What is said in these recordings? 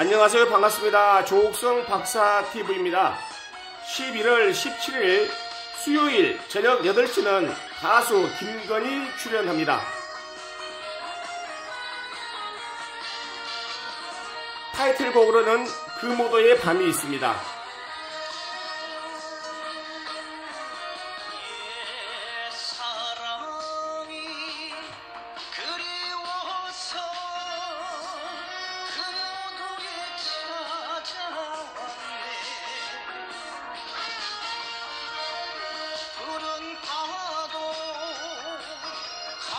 안녕하세요. 반갑습니다. 조옥성 박사TV입니다. 11월 17일 수요일 저녁 8시는 가수 김건희 출연합니다. 타이틀곡으로는 그 모도의 밤이 있습니다.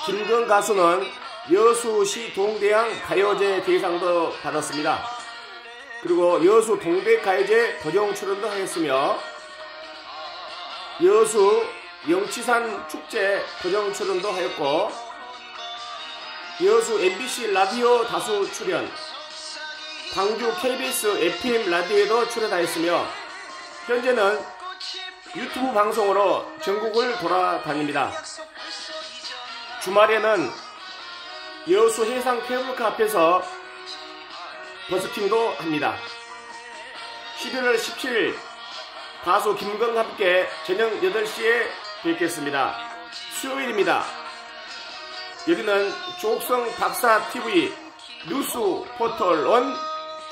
김건 가수는 여수시 동대항 가요제 대상도 받았습니다. 그리고 여수 동백가요제 도정 출연도 하였으며 여수 영치산 축제 도정 출연도 하였고 여수 MBC 라디오 다수 출연 광주 KBS FM 라디오에도 출연하였으며 현재는 유튜브 방송으로 전국을 돌아다닙니다. 주말에는 여수 해상 케이블카 앞에서 버스킹도 합니다. 11월 17일 가수 김건과 함께 저녁 8시에 뵙겠습니다. 수요일입니다. 여기는 조옥성 박사 TV 뉴스 포털 원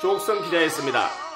조옥성 기자였습니다.